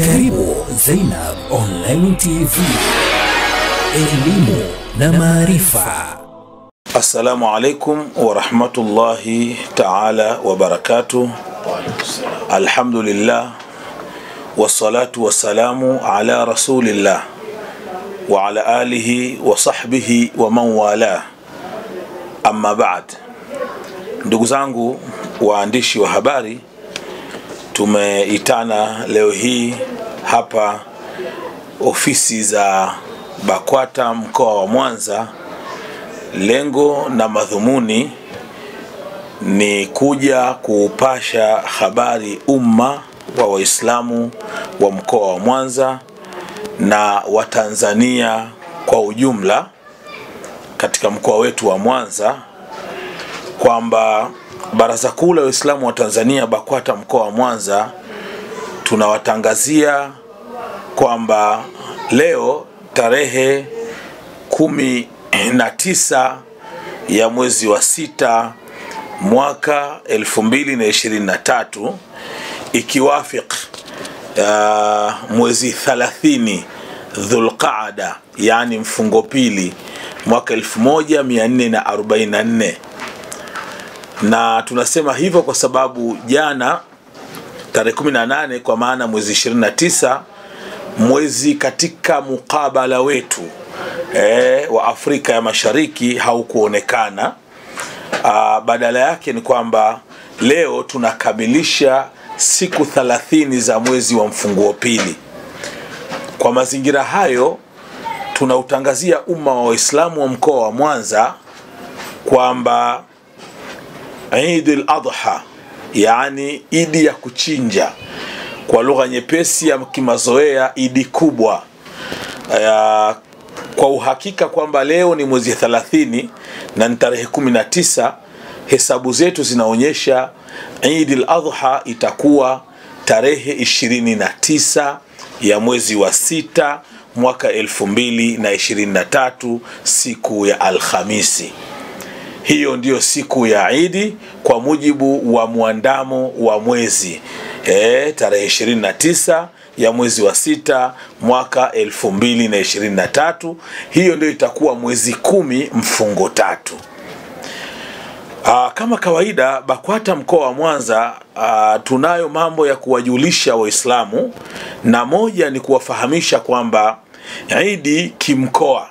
Karibu Zainab Online TV, elimu na maarifa. Assalamu alaikum warahmatullahi taala wabarakatuh. Alhamdulillah wassalatu wassalamu ala rasulillah wa alihi wa sahbihi wala. Amma baad, ndugu zangu waandishi wa habari, tumeitana leo hii hapa ofisi za BAKWATA mkoa wa Mwanza. Lengo na madhumuni ni kuja kuupasha habari umma wa Waislamu wa mkoa wa Mwanza na Watanzania kwa ujumla katika mkoa wetu wa Mwanza kwamba Baraza Kuu la Waislamu wa Tanzania BAKWATA mkoa wa Mwanza tunawatangazia kwamba leo tarehe kumi na tisa ya mwezi wa sita mwaka elfu mbili na ishirini na tatu ikiwafik uh, mwezi thalathini Dhulqaada, yaani mfungo pili mwaka elfu moja mia nne na tunasema hivyo kwa sababu jana tarehe 18 kwa maana mwezi 29 mwezi katika mukabala wetu e, wa Afrika ya Mashariki haukuonekana. Aa, badala yake ni kwamba leo tunakamilisha siku 30 za mwezi wa mfunguo pili. Kwa mazingira hayo, tunautangazia umma wa Waislamu wa mkoa wa Mwanza kwamba Eid al-Adha, yaani idi ya kuchinja, kwa lugha nyepesi ya kimazoea, idi kubwa ya kwa uhakika kwamba leo ni mwezi 30 na ni tarehe 19. Hesabu zetu zinaonyesha Eid al-Adha itakuwa tarehe 29 ya mwezi wa sita mwaka 2023 siku ya Alhamisi. Hiyo ndiyo siku ya Idi kwa mujibu wa mwandamo wa mwezi e, tarehe 29 ya mwezi wa sita mwaka 2023. Hiyo ndio itakuwa mwezi kumi mfungo tatu. Aa, kama kawaida BAKWATA mkoa wa Mwanza aa, tunayo mambo ya kuwajulisha Waislamu na moja ni kuwafahamisha kwamba Idi kimkoa,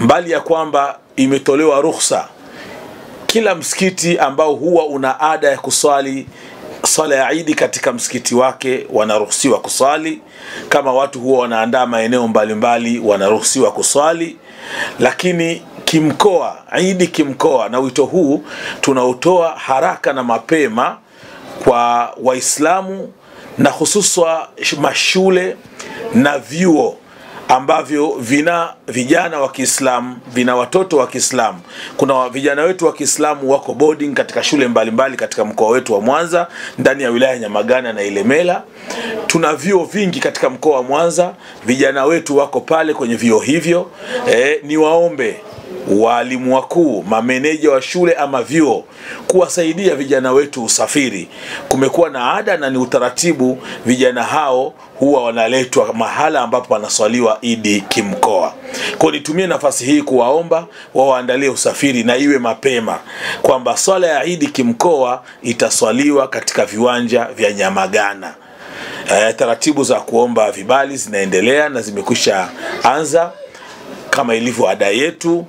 mbali ya kwamba imetolewa ruhusa kila msikiti ambao huwa una ada ya kuswali swala ya Idi katika msikiti wake wanaruhusiwa kuswali. Kama watu huwa wanaandaa maeneo mbalimbali wanaruhusiwa kuswali, lakini kimkoa, Idi kimkoa, na wito huu tunautoa haraka na mapema kwa Waislamu na hususwa mashule na vyuo ambavyo vina vijana wa Kiislamu, vina watoto wa Kiislamu. Kuna vijana wetu wa Kiislamu wako boarding katika shule mbalimbali mbali katika mkoa wetu wa Mwanza, ndani ya wilaya Nyamagana na Ilemela. Tuna vyuo vingi katika mkoa wa Mwanza, vijana wetu wako pale kwenye vyuo hivyo. E, niwaombe waalimu wakuu, mameneja wa shule ama vyuo kuwasaidia vijana wetu usafiri. Kumekuwa na ada na ni utaratibu, vijana hao huwa wanaletwa mahala ambapo wanaswaliwa Idi kimkoa. Kwa nitumie nafasi hii kuwaomba wawaandalie usafiri na iwe mapema, kwamba swala ya Idi kimkoa itaswaliwa katika viwanja vya Nyamagana. E, taratibu za kuomba vibali zinaendelea na zimekwisha anza kama ilivyo ada yetu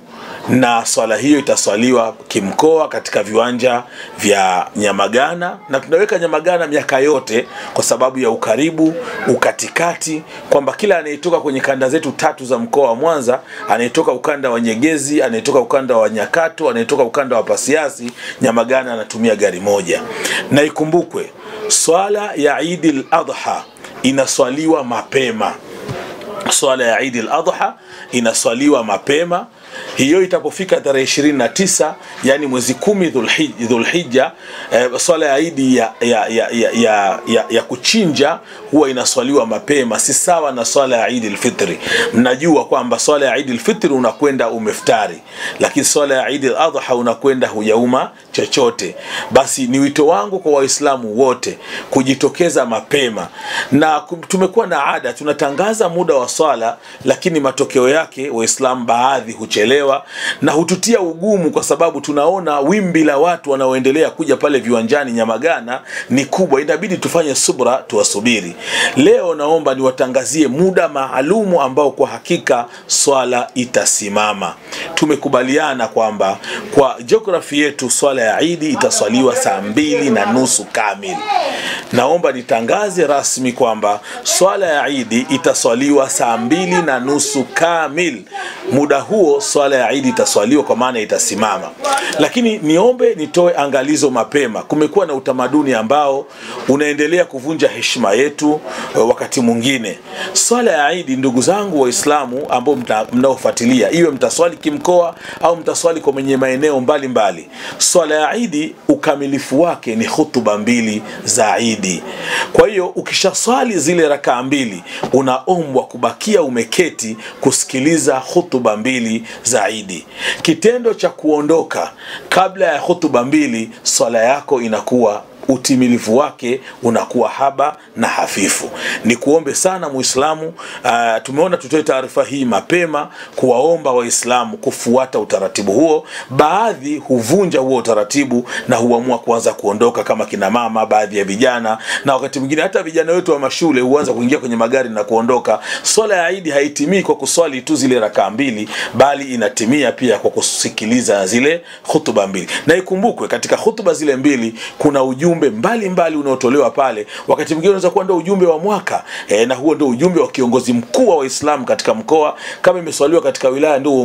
na swala hiyo itaswaliwa kimkoa katika viwanja vya Nyamagana, na tunaweka Nyamagana miaka yote kwa sababu ya ukaribu, ukatikati, kwamba kila anayetoka kwenye kanda zetu tatu za mkoa wa Mwanza, anayetoka ukanda wa Nyegezi, anayetoka ukanda wa Nyakato, anayetoka ukanda wa Pasiasi, Nyamagana anatumia gari moja. Na ikumbukwe swala ya Idil Adha inaswaliwa mapema swala ya Idi al-Adha inaswaliwa mapema. Hiyo itapofika tarehe ishirini na tisa yani mwezi kumi Dhulhijja eh, swala ya idi ya, ya, ya, ya, ya, ya, ya kuchinja huwa inaswaliwa mapema. Si sawa na swala ya idi lfitri mnajua kwamba swala ya idi lfitri unakwenda umeftari lakini swala ya idi ladha unakwenda hujauma chochote. Basi ni wito wangu kwa waislamu wote kujitokeza mapema. Na tumekuwa na ada tunatangaza muda wa swala lakini matokeo yake waislamu baadhi huchelewa na hututia ugumu kwa sababu tunaona wimbi la watu wanaoendelea kuja pale viwanjani nyamagana ni kubwa. Inabidi tufanye subra tuwasubiri. Leo naomba niwatangazie muda maalumu ambao kwa hakika swala itasimama. Tumekubaliana kwamba kwa jiografia yetu swala ya idi itaswaliwa saa mbili na nusu kamili. Naomba nitangaze rasmi kwamba swala ya idi itaswaliwa saa mbili na nusu kamil. Muda huo swala ya idi itaswaliwa kwa maana itasimama. Lakini niombe nitoe angalizo mapema. Kumekuwa na utamaduni ambao unaendelea kuvunja heshima yetu eh, wakati mwingine. Swala ya idi ndugu zangu waislamu ambao mnaofuatilia iwe mtaswali kimkoa au mtaswali kwa mwenye maeneo mbalimbali swala ya idi ukamilifu wake ni hutuba mbili za idi kwa hiyo ukishaswali zile rakaa mbili unaombwa kubakia umeketi kusikiliza hutuba mbili za idi kitendo cha kuondoka kabla ya hutuba mbili swala yako inakuwa utimilifu wake unakuwa haba na hafifu. Ni kuombe sana muislamu uh, tumeona tutoe taarifa hii mapema kuwaomba waislamu kufuata utaratibu huo. Baadhi huvunja huo utaratibu na huamua kuanza kuondoka kama kina mama baadhi ya vijana na wakati mwingine hata vijana wetu wa mashule huanza kuingia kwenye magari na kuondoka. Swala ya idi haitimii kwa kuswali tu zile rakaa mbili bali inatimia pia kwa kusikiliza zile hutuba mbili. Na ikumbukwe katika hutuba zile mbili kuna ujumbe mbalimbali unaotolewa pale. Wakati mwingine unaweza kuwa ndio ujumbe wa mwaka e, na huo ndio ujumbe wa kiongozi mkuu wa waislamu katika mkoa. Kama imeswaliwa katika wilaya ndio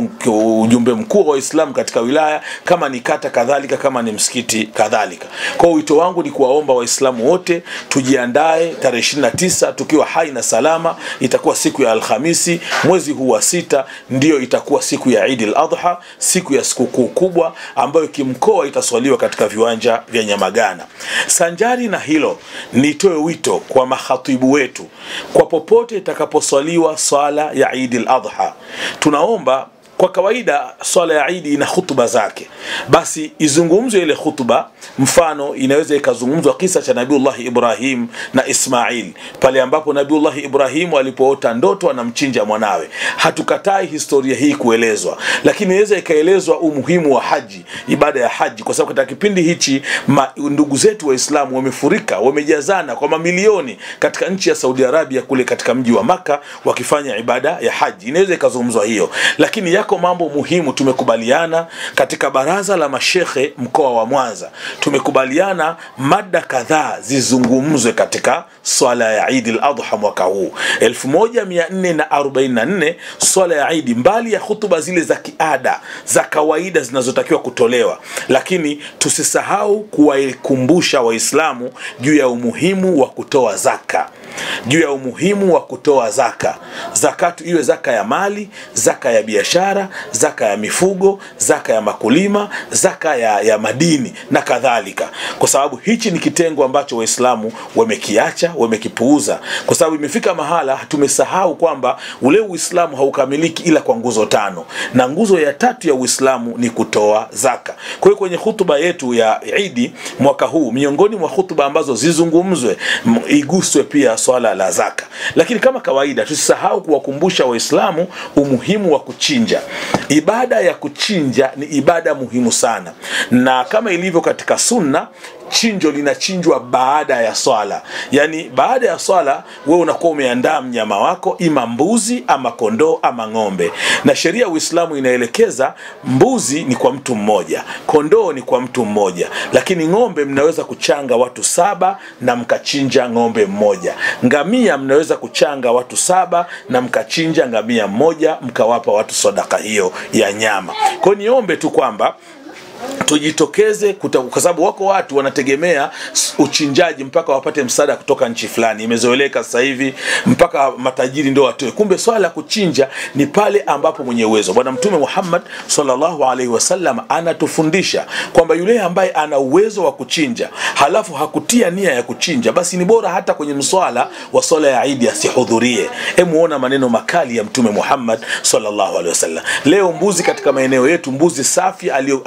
ujumbe mkuu wa waislamu katika wilaya. Kama ni kata kadhalika kama ni msikiti kadhalika. Kwa wito wangu ni kuwaomba waislamu wote tujiandae tarehe 29 tukiwa hai na salama. Itakuwa siku ya alhamisi mwezi huu wa sita ndio itakuwa siku ya Eid al-Adha, siku ya sikukuu kubwa ambayo kimkoa itaswaliwa katika viwanja vya nyamagana sanjari na hilo nitoe wito kwa mahatibu wetu. Kwa popote itakaposwaliwa swala ya idi ladha tunaomba kwa kawaida swala ya idi ina hutuba zake. Basi izungumzwe ile hutuba mfano inaweza ikazungumzwa kisa cha nabiullahi ibrahim na ismail. Pale ambapo nabiullahi ibrahim alipoota ndoto anamchinja mwanawe. Hatukatai historia hii kuelezwa lakini inaweza ikaelezwa umuhimu wa haji ibada ya haji. Kwa sababu katika kipindi hichi ma, ndugu zetu waislamu wamefurika wamejazana kwa mamilioni katika nchi ya saudi arabia kule katika mji wa maka wakifanya ibada ya haji. Inaweza ikazungumzwa hiyo. Lakini yako mambo muhimu. Tumekubaliana katika baraza la mashehe mkoa wa mwanza. Tumekubaliana mada kadhaa zizungumzwe katika swala ya idi ladha mwaka huu. 1444 swala ya idi mbali ya hutuba zile za kiada za kawaida zinazotakiwa kutolewa. Lakini tusisahau kuwaikumbusha waislamu juu ya umuhimu wa kutoa zaka. Juu ya umuhimu wa kutoa zaka. Zakatu iwe zaka ya mali zaka ya biashara zaka ya mifugo zaka ya makulima zaka ya, ya madini na kadhalika. Kwa sababu hichi ni kitengo ambacho waislamu wamekiacha wamekipuuza. Kwa sababu imefika mahala tumesahau kwamba ule uislamu haukamiliki ila kwa nguzo tano. Na nguzo ya tatu ya uislamu ni kutoa zaka. Kwa hiyo kwenye hutuba yetu ya idi mwaka huu miongoni mwa hutuba ambazo zizungumzwe iguswe pia swala la zaka. Lakini kama kawaida tusisahau kuwakumbusha waislamu umuhimu wa kuchinja ibada ya kuchinja ni ibada muhimu sana. Na kama ilivyo katika sunna chinjo linachinjwa baada ya swala. Yaani baada ya swala wewe unakuwa umeandaa mnyama wako ima mbuzi ama kondoo ama ng'ombe. Na sheria ya uislamu inaelekeza mbuzi ni kwa mtu mmoja kondoo ni kwa mtu mmoja. Lakini ng'ombe mnaweza kuchanga watu saba na mkachinja ng'ombe mmoja. Ngamia mnaweza kuchanga watu saba na mkachinja ngamia mmoja mkawapa watu sadaka hiyo ya nyama. Kwa niombe tu kwamba tujitokeze kwa sababu wako watu wanategemea uchinjaji mpaka wapate msaada kutoka nchi fulani. Imezoeleka sasa hivi mpaka matajiri ndio watoe. Kumbe swala la kuchinja ni pale ambapo mwenye uwezo. Bwana mtume muhammad sallallahu alaihi wasallam anatufundisha kwamba yule ambaye ana uwezo wa kuchinja halafu hakutia nia ya kuchinja basi ni bora hata kwenye mswala wa swala ya idi asihudhurie. Hemuona maneno makali ya mtume muhammad sallallahu alaihi wasallam. Leo mbuzi katika maeneo yetu mbuzi safi alio-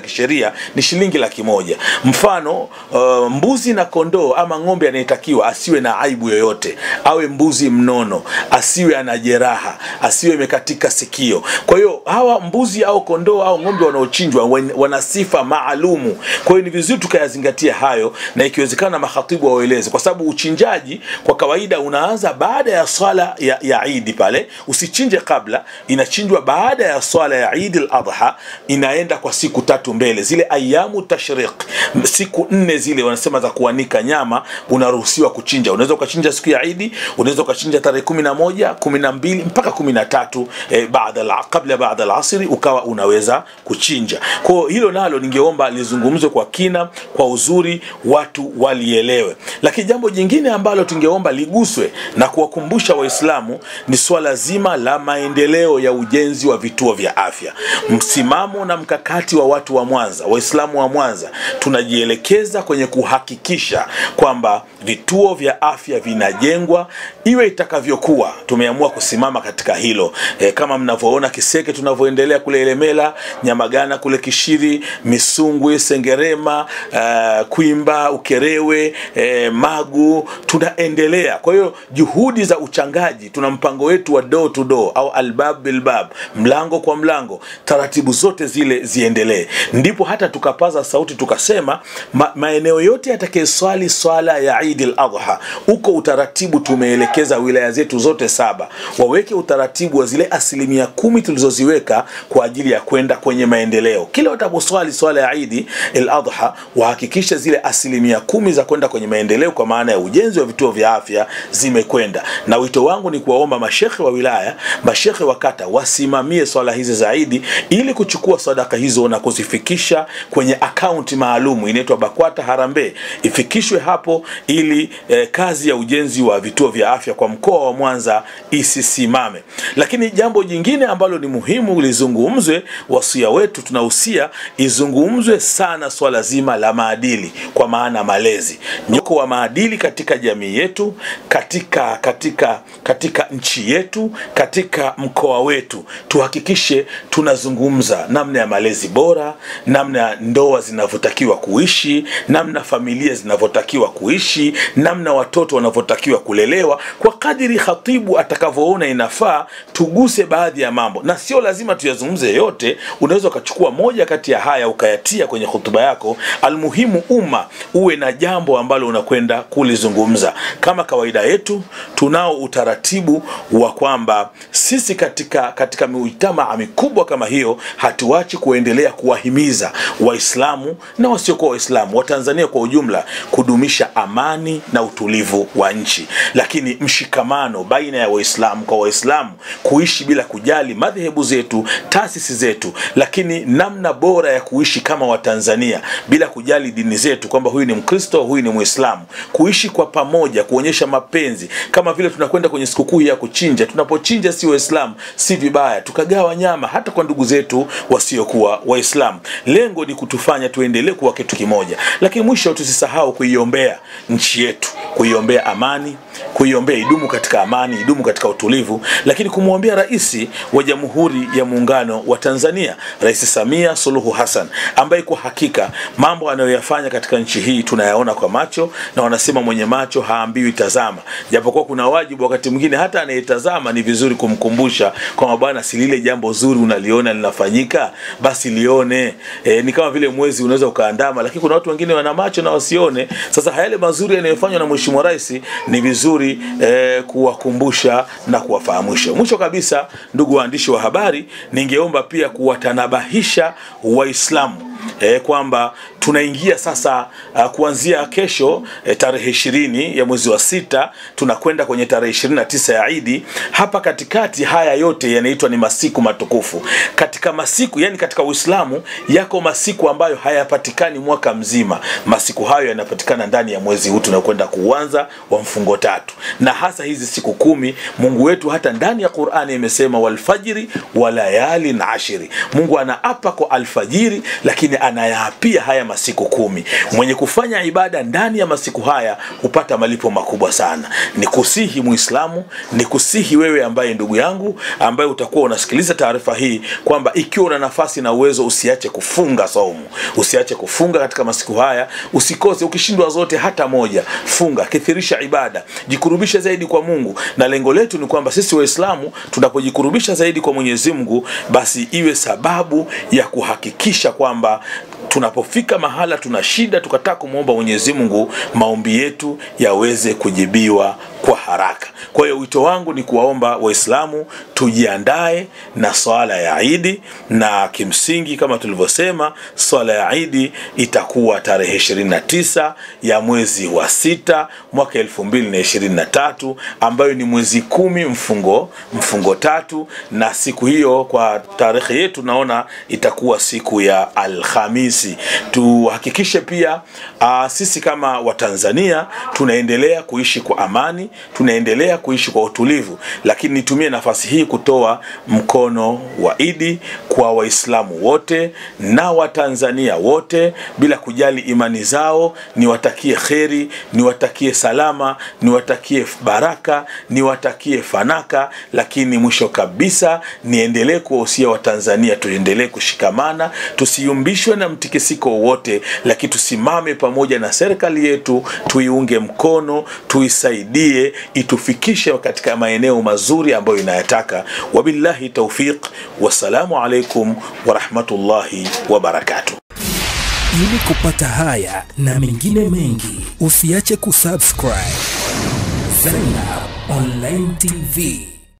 anayekubalika kisheria ni shilingi laki moja. Mfano uh, mbuzi na kondoo ama ng'ombe anayetakiwa asiwe na aibu yoyote awe mbuzi mnono asiwe ana jeraha asiwe imekatika sikio. Kwa hiyo hawa mbuzi au kondoo au ng'ombe wanaochinjwa wana sifa maalumu. Kwa hiyo ni vizuri tukayazingatia hayo na ikiwezekana makhatibu waeleze kwa sababu uchinjaji kwa kawaida unaanza baada ya swala ya, ya idi pale. Usichinje kabla inachinjwa baada ya swala ya idi al-adha inaenda kwa siku tatu mbele. Zile ayamu tashriq siku nne zile wanasema za kuanika nyama unaruhusiwa kuchinja. Unaweza ukachinja siku ya idi unaweza ukachinja tarehe kumi na moja kumi na mbili mpaka kumi na tatu eh, baada la, kabla baada la asri ukawa unaweza kuchinja. Kwa hilo nalo ningeomba lizungumzwe kwa kina kwa uzuri watu walielewe. Lakini jambo jingine ambalo tungeomba liguswe na kuwakumbusha waislamu ni swala zima la maendeleo ya ujenzi wa vituo vya afya. Msimamo na mkakati wa watu wa mwanza waislamu wa mwanza tunajielekeza kwenye kuhakikisha kwamba vituo vya afya vinajengwa iwe itakavyokuwa. Tumeamua kusimama katika hilo. E, kama mnavyoona kiseke tunavyoendelea kule elemela nyamagana kule kishiri misungwi sengerema uh, kwimba ukerewe eh, magu tunaendelea. Kwa hiyo juhudi za uchangaji tuna mpango wetu wa door to door au albab bilbab mlango kwa mlango taratibu zote zile ziendelee ndipo hata tukapaza sauti tukasema ma, maeneo yote yatakayeswali swala ya idi ladha uko utaratibu tumeelekeza wilaya zetu zote saba. Waweke utaratibu wa zile asilimia kumi tulizoziweka kwa ajili ya kwenda kwenye maendeleo. Kila wataposwali swala ya idi ladha wahakikishe zile asilimia kumi za kwenda kwenye maendeleo kwa maana ya ujenzi wa vituo vya afya zimekwenda. Na wito wangu ni kuwaomba mashekhe wa wilaya mashekhe wa kata wasimamie swala hizi zaidi ili kuchukua sadaka hizo na kuzifikisha kwenye akaunti maalumu inaitwa bakwata harambe ifikishwe hapo ili eh, kazi ya ujenzi wa vituo vya afya kwa mkoa wa mwanza isisimame. Lakini jambo jingine ambalo ni muhimu lizungumzwe wasia wetu tunahusia izungumzwe sana swala zima la maadili kwa maana malezi. Nyoko wa maadili katika jamii yetu katika katika katika nchi yetu katika mkoa wetu. Tuhakikishe tunazungumza namna ya malezi bora namna ndoa zinavyotakiwa kuishi namna familia zinavyotakiwa kuishi namna watoto wanavyotakiwa kulelewa. Kwa kadiri khatibu atakavyoona inafaa tuguse baadhi ya mambo. Na sio lazima tuyazungumze yote unaweza ukachukua moja kati ya haya ukayatia kwenye hutuba yako. Almuhimu umma uwe na jambo ambalo unakwenda kulizungumza. Kama kawaida yetu tunao utaratibu wa kwamba sisi katika katika mikubwa kama hiyo hatuachi kuendelea kuwahimiza waislamu na wasiokuwa waislamu watanzania kwa ujumla kudumisha amani na utulivu wa nchi. Lakini mshikamano baina ya waislamu kwa waislamu kuishi bila kujali madhehebu zetu taasisi zetu lakini namna bora ya kuishi kama watanzania bila kujali dini zetu kwamba huyu ni mkristo huyu ni mwislamu kuishi kwa pamoja kuonyesha mapenzi kama vile tunakwenda kwenye sikukuu ya kuchinja. Tunapochinja si waislamu si vibaya. Tukagawa nyama hata kwa ndugu zetu wasiokuwa waislamu lengo ni kutufanya tuendelee kuwa kitu kimoja. Lakini mwisho tusisahau kuiombea nchi yetu kuiombea amani kuiombea idumu katika amani idumu katika utulivu lakini kumwombea rais wa jamhuri ya muungano wa tanzania rais samia suluhu hassan ambaye kwa hakika mambo anayoyafanya katika nchi hii tunayaona kwa macho na wanasema mwenye macho haambiwi tazama. Japokuwa kuna wajibu wakati mwingine hata anayetazama ni vizuri kumkumbusha kwamba bwana si lile jambo zuri unaliona linafanyika? Basi lione. E, ni kama vile mwezi unaweza ukaandama lakini kuna watu wengine wana macho na wasione. Sasa yale mazuri yanayofanywa na mheshimiwa rais ni vizuri e, kuwakumbusha na kuwafahamisha. Mwisho kabisa ndugu waandishi wa habari ningeomba pia kuwatanabahisha waislamu e, kwamba tunaingia sasa uh, kuanzia kesho eh, tarehe ishirini ya mwezi wa sita tunakwenda kwenye tarehe ishirini na tisa ya Idi. Hapa katikati haya yote yanaitwa ni masiku matukufu. Katika masiku yani, katika Uislamu yako masiku ambayo hayapatikani mwaka mzima. Masiku hayo yanapatikana ndani ya mwezi huu tunakwenda kuanza wa mfungo tatu, na hasa hizi siku kumi. Mungu wetu hata ndani ya Qur'ani imesema walfajiri wa layalin ashiri. Mungu anaapa kwa alfajiri, lakini anayaapia haya masiku kumi. Mwenye kufanya ibada ndani ya masiku haya hupata malipo makubwa sana. Ni kusihi Muislamu, ni kusihi wewe ambaye ndugu yangu ambaye utakuwa unasikiliza taarifa hii kwamba ikiwa una nafasi na uwezo usiache kufunga saumu, usiache kufunga katika masiku haya, usikose. Ukishindwa zote hata moja, funga, kithirisha ibada, jikurubishe zaidi kwa Mungu, na lengo letu ni kwamba sisi Waislamu tunapojikurubisha zaidi kwa Mwenyezi Mungu, basi iwe sababu ya kuhakikisha kwamba tunapofika mahala tuna shida tukataka kumwomba Mwenyezi Mungu, maombi yetu yaweze kujibiwa kwa haraka. Kwa hiyo wito wangu ni kuwaomba Waislamu tujiandae na swala ya Idi, na kimsingi kama tulivyosema, swala ya Idi itakuwa tarehe 29 ya mwezi wa sita mwaka 2023 ambayo ni mwezi kumi mfungo mfungo tatu, na siku hiyo kwa tarehe yetu naona itakuwa siku ya Alhamisi. Tuhakikishe pia aa, sisi kama Watanzania tunaendelea kuishi kwa amani, tunaendelea kuishi kwa utulivu, lakini nitumie nafasi hii kutoa mkono wa Idi kwa Waislamu wote na Watanzania wote bila kujali imani zao. Niwatakie kheri, niwatakie salama, niwatakie baraka, niwatakie fanaka, lakini mwisho kabisa niendelee kuwahusia Watanzania tuendelee kushikamana, tusiumbishwe na mtikisiko wote, lakini tusimame pamoja na serikali yetu, tuiunge mkono, tuisaidie, itufikishe katika maeneo mazuri ambayo inayataka. Wabillahi taufiq, wassalamu alaikum warahmatullahi wabarakatuh. Ili kupata haya na mengine mengi, usiache kusubscribe Zainab Online TV.